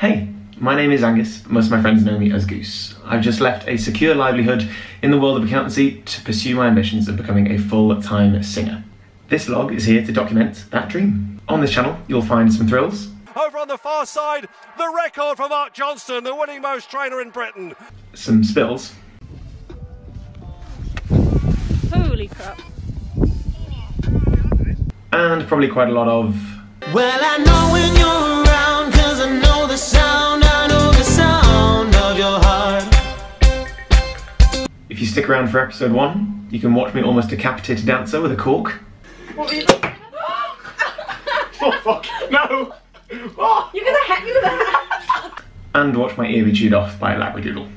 Hey, my name is Angus, most of my friends know me as Goose. I've just left a secure livelihood in the world of accountancy to pursue my ambitions of becoming a full-time singer. This log is here to document that dream. On this channel, you'll find some thrills, Over on the far side, the record for Mark Johnston, the winning most trainer in Britain. some spills, Holy crap. and probably quite a lot of Well, I know when you're around, cause I know the sound, I know the sound of your heart. If you stick around for episode one, you can watch me almost decapitate a dancer with a cork. What were you Oh fuck, no! Oh. You're gonna hit me with that. And watch my ear be chewed off by a labradoodle.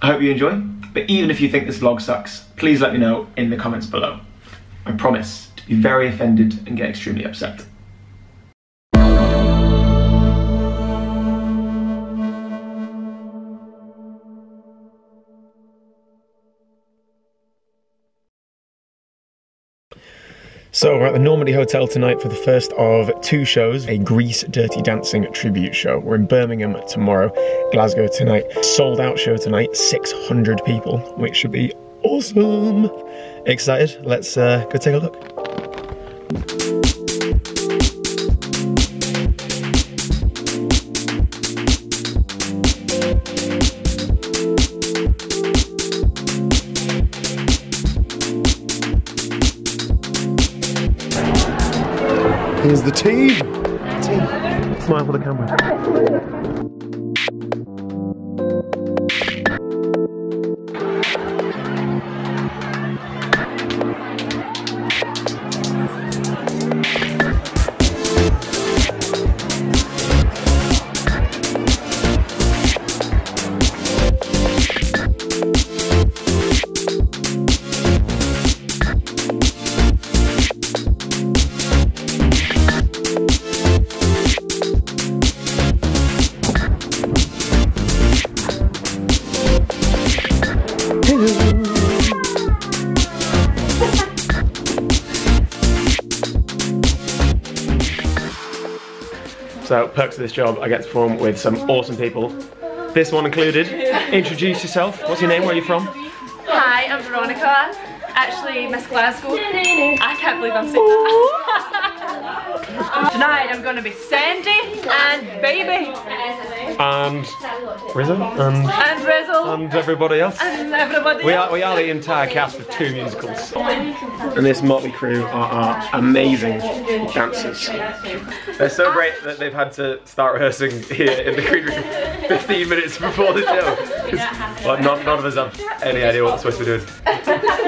I hope you enjoy, but even if you think this vlog sucks, please let me know in the comments below. I promise to be very offended and get extremely upset. So we're at the Normandy Hotel tonight for the first of two shows, a Grease Dirty Dancing tribute show. We're in Birmingham tomorrow, Glasgow tonight. Sold out show tonight, 600 people, which should be awesome. Excited? Let's uh, go take a look. Here's the team. Team. Smile for the camera. So, perks of this job, I get to perform with some awesome people. This one included. Introduce yourself. What's your name? Where are you from? Hi, I'm Veronica. Actually, Miss Glasgow. I can't believe I'm saying that. Tonight I'm gonna be Sandy and Baby And Rizzo and and Rizzle and everybody else. and everybody. We are, we are the entire cast of two musicals. And this motley crew are, are amazing dancers. They're so great that they've had to start rehearsing here in the green room 15 minutes before the show. 'Cause, Well, none, none of us have any idea what we're supposed to be doing.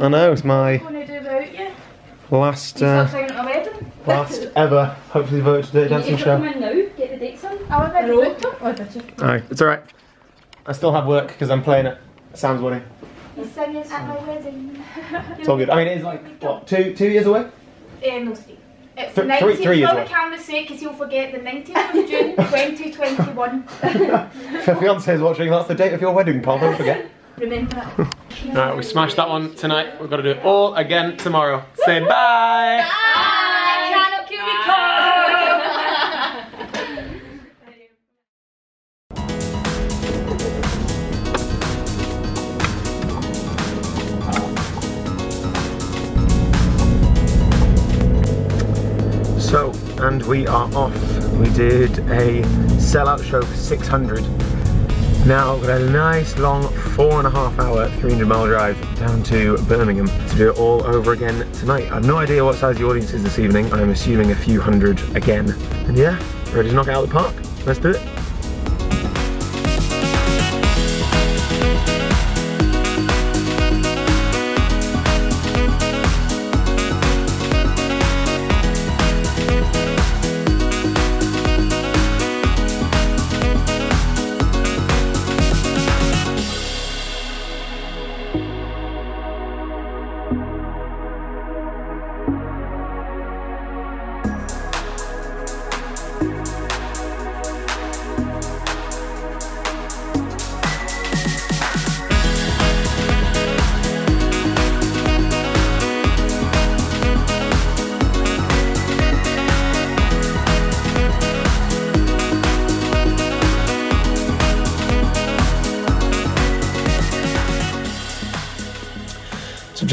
I know, it's my What do I do without you? last, uh, singing at a wedding. last ever, hopefully voted Dirty Dancing show. in now, get the dates on. I was ready booked. Oh, did you? Aye, it's alright. I still have work because I'm playing at Sam's wedding. He's singing at my wedding. It's all good. I mean, it is like, what, two two years away? Um, no, Steve. It's Th- the three- three years for the away. camera's sake, because you'll forget the 19th of June 2021. If your fiance's watching, that's the date of your wedding, pal, don't forget. Remember. Alright, we smashed that one tonight. We've got to do it all again tomorrow. Say bye! Bye! Channel So, and we are off. We did a sellout show for 600. Now we've got a nice long four and a half hour, 300 mile drive down to Birmingham to do it all over again tonight. I have no idea what size the audience is this evening. I'm assuming a few hundred again. And yeah, ready to knock out the park. Let's do it.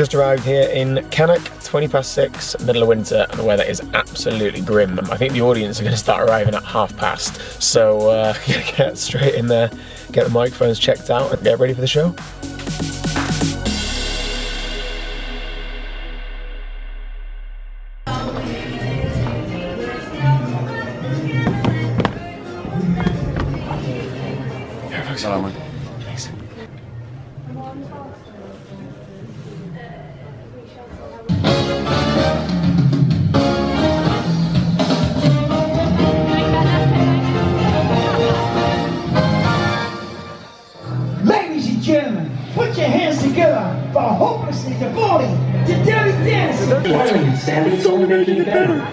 Just arrived here in Cannock, 20 past six, middle of winter, and the weather is absolutely grim. I think the audience are going to start arriving at half past. So uh, get straight in there, get the microphones checked out, and get ready for the show. Ladies and gentlemen, put your hands together for hopelessly devoted to dirty dancing. Sally's only making it better.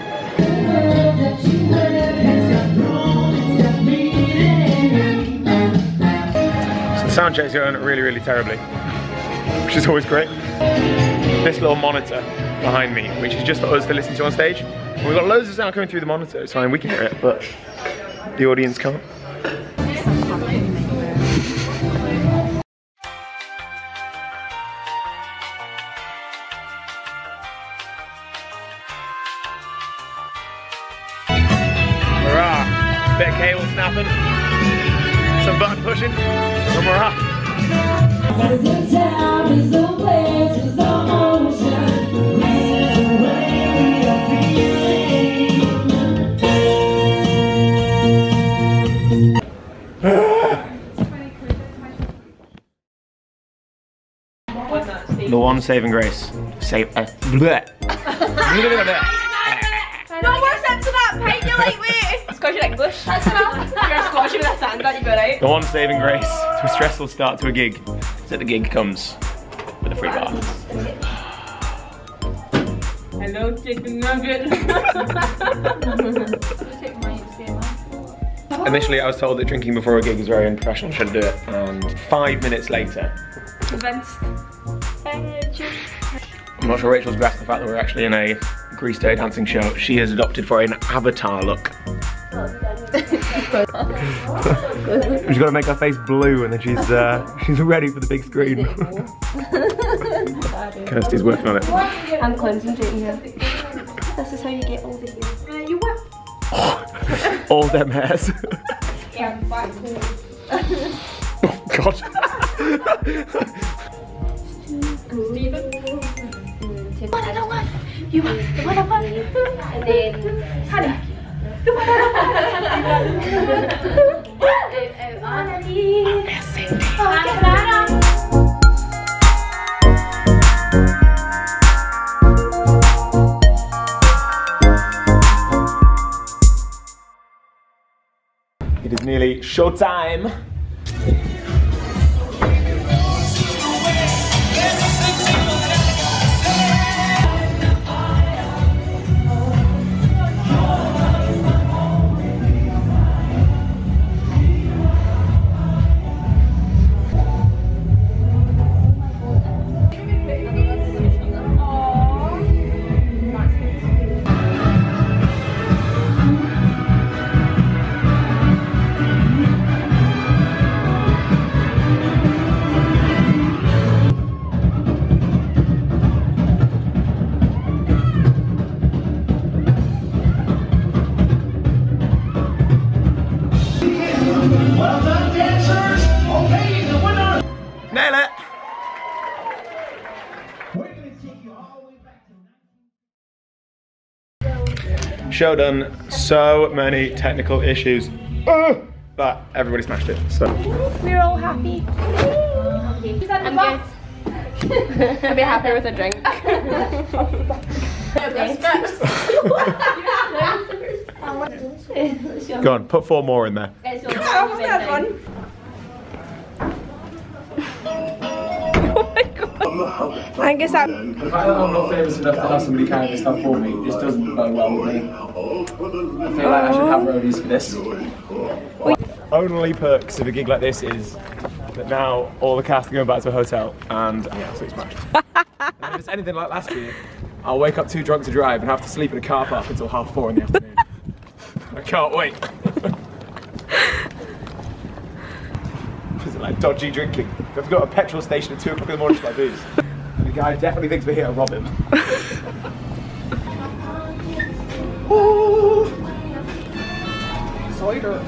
The sound check's really, really terribly, which is always great. This little monitor behind me, which is just for us to listen to on stage. And we've got loads of sound coming through the monitor, it's fine, we can hear it, but the audience can't. The one saving grace. Save. Uh, bleh. No more steps to that pint, you lightweight! Scottish English. That's enough. You're Scottish with a stand, that you go right. The one saving grace to a stressful start to a gig is that the gig comes with a free bar. Hello, chicken nugget. Initially, I was told that drinking before a gig is very unprofessional, shouldn't do it. And five minutes later, Convinced. Cheers. I'm not sure Rachel's grasped the fact that we're actually in a Grease Day dancing show. She has adopted for an avatar look. she's got to make her face blue, and then she's uh, she's ready for the big screen. Kirsty's working on it. I'm concentrating here. This is how you get all the hair. Uh, you what? All them hairs. Yeah, back home. oh God. Stephen. One and a one. You want the one and one. And then, honey. The one and one. Showtime. Back to Show done. So many technical issues. Ugh. But everybody smashed it. So We're all happy. I'm good. I'd be happy with a drink. go on, put four more in there. Oh I guess that. The fact that I'm not famous enough to have somebody carry this stuff for me just doesn't go well with me. I feel like I should have roadies for this. Only perks of a gig like this is that now all the cast are going back to a hotel and yeah, absolutely smashed. and if it's anything like last year, I'll wake up too drunk to drive and have to sleep in a car park until half four in the afternoon. I can't wait. Is it like dodgy drinking? I've got a petrol station at two o'clock in the morning to buy booze. And the guy definitely thinks we're here to rob him. Cider.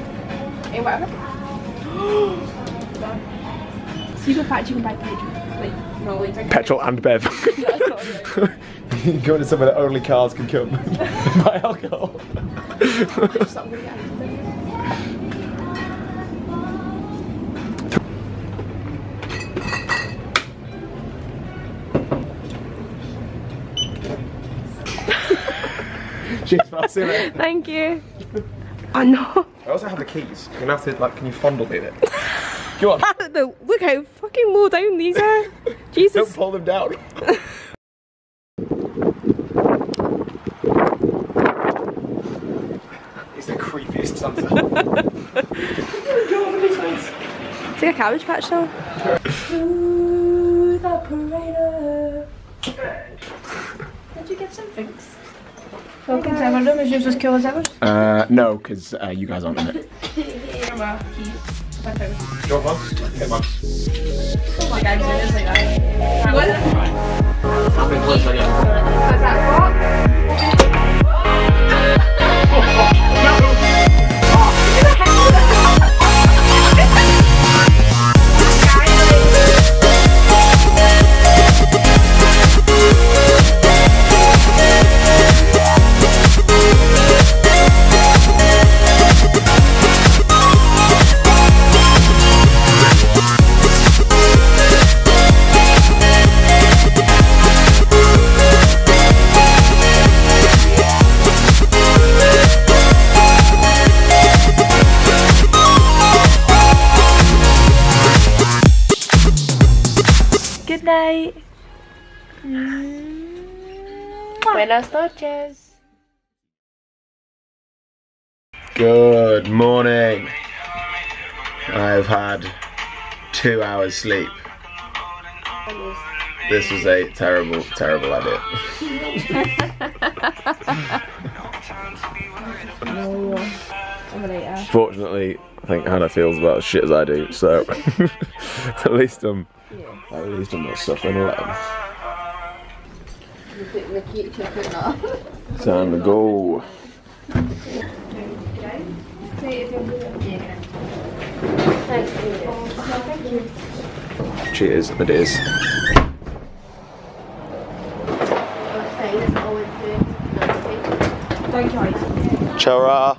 Hey, whatever. See the fact you can buy petrol. Like, No, we. Petrol and bev. you go into somewhere that only cars can come buy alcohol. Cheers, pal. See you later. Thank you. I know. I also have the keys. You're gonna have to like, can you fondle me a bit? Go on. The, look how fucking low down these are. Jesus. Don't Jesus. pull them down. it's the creepiest sunset. It's like a cabbage patch though. Ooh, the operator. Did you get some drinks? Welcome to Everdom. Is yours as cool as ever? Uh, no, because uh, you guys aren't in it. Well, keys. But I was- Do you want one? Get one. Oh my god, it's like that. What? I've been close again. What's that for? Buenas noches. Good morning. I've had two hours sleep. This was a terrible, terrible idea. Fortunately, I think Hannah feels about as shit as I do, so at least I'm at least I'm not suffering alone. Time to go. Cheers, my dears. Ciao.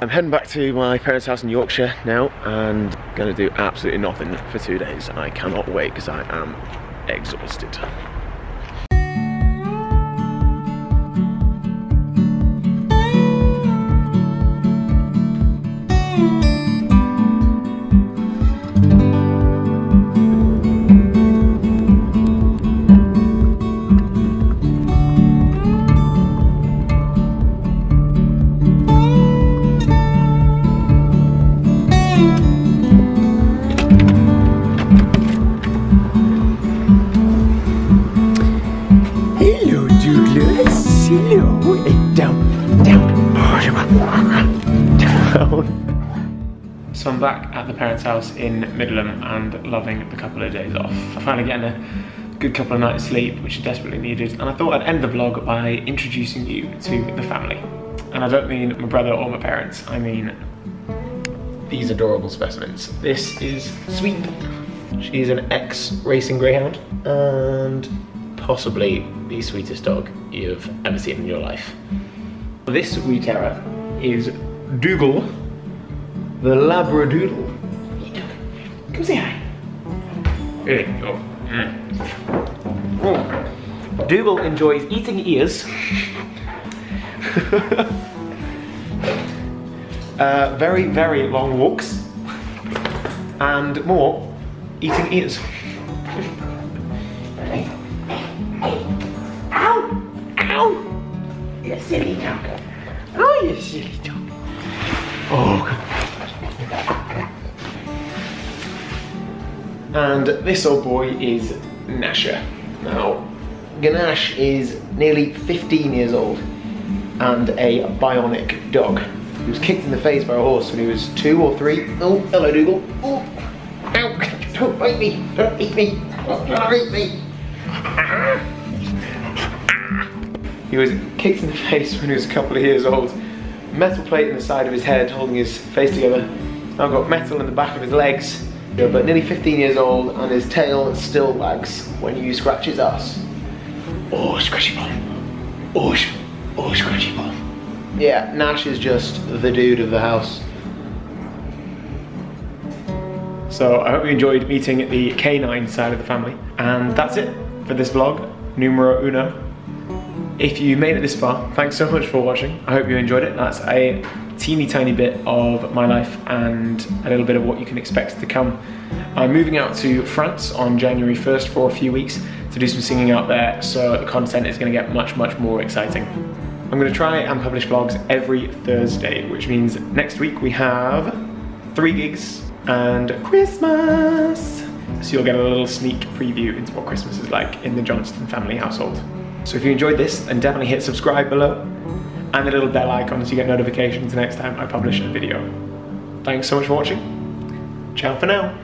I'm heading back to my parents' house in Yorkshire now and gonna do absolutely nothing for two days. I cannot wait because I am exhausted. I'm back at the parents' house in Midland and loving the couple of days off. I'm finally getting a good couple of nights sleep, which I desperately needed. And I thought I'd end the vlog by introducing you to the family. And I don't mean my brother or my parents, I mean these adorable specimens. This is Sweet. She's an ex-racing greyhound and possibly the sweetest dog you've ever seen in your life. This wee terror is Dougal, the Labradoodle. Come say hi. Here you go. Mm. Oh. Dougal enjoys eating ears. uh, very, very long walks. And more, eating ears. Ow! Ow! You silly dog. Oh, you silly dog. And this old boy is Nasha. Now, Ganesh is nearly 15 years old and a bionic dog. He was kicked in the face by a horse when he was two or three. Oh, hello Dougal. Oh, ow, don't bite me, don't eat me, don't eat me. He was kicked in the face when he was a couple of years old. Metal plate in the side of his head holding his face together. Now got metal in the back of his legs. But nearly 15 years old and his tail still wags when you scratch his ass. Oh, scratchy bum. Oh, oh, scratchy bum. Yeah, Nash is just the dude of the house. So I hope you enjoyed meeting the canine side of the family. And that's it for this vlog, numero uno. If you made it this far, thanks so much for watching. I hope you enjoyed it. That's a teeny tiny bit of my life and a little bit of what you can expect to come. I'm moving out to France on January 1st for a few weeks to do some singing out there, so the content is gonna get much, much more exciting. I'm gonna try and publish vlogs every Thursday, which means next week we have three gigs and Christmas. So you'll get a little sneak preview into what Christmas is like in the Johnston family household. So if you enjoyed this, then definitely hit subscribe below and the little bell icon so you get notifications the next time I publish a video. Thanks so much for watching. Ciao for now.